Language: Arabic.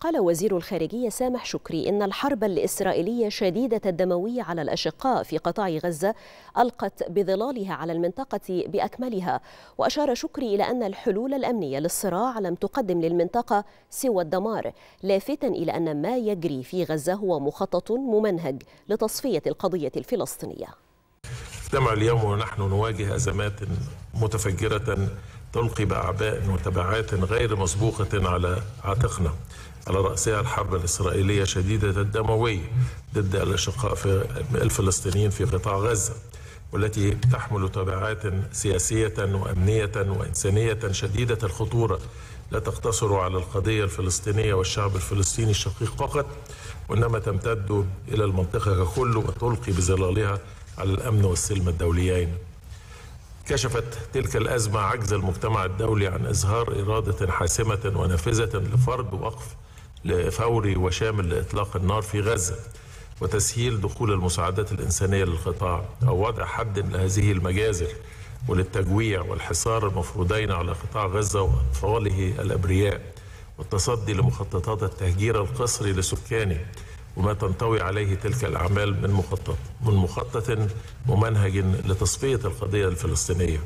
قال وزير الخارجية سامح شكري إن الحرب الإسرائيلية شديدة الدموية على الأشقاء في قطاع غزة ألقت بظلالها على المنطقة بأكملها. وأشار شكري إلى أن الحلول الأمنية للصراع لم تقدم للمنطقة سوى الدمار لافتا إلى أن ما يجري في غزة هو مخطط ممنهج لتصفية القضية الفلسطينية. نجتمع اليوم ونحن نواجه أزمات متفجرة تلقي بأعباء وتبعات غير مسبوقة على عاتقنا. على رأسها الحرب الإسرائيلية شديدة الدموية ضد الأشقاء في الفلسطينيين في قطاع غزة والتي تحمل تبعات سياسية وأمنية وإنسانية شديدة الخطورة. لا تقتصر على القضية الفلسطينية والشعب الفلسطيني الشقيق فقط وإنما تمتد إلى المنطقة ككل وتلقي بظلالها على الأمن والسلم الدوليين. كشفت تلك الأزمة عجز المجتمع الدولي عن إظهار إرادة حاسمة ونافذة لفرض وقف فوري وشامل لإطلاق النار في غزة وتسهيل دخول المساعدات الإنسانية للقطاع أو وضع حد لهذه المجازر وللتجويع والحصار المفروضين على قطاع غزة وأطفاله الأبرياء والتصدي لمخططات التهجير القسري لسكانه وما تنطوي عليه تلك الأعمال من مخطط من مخطط ممنهج لتصفية القضية الفلسطينية.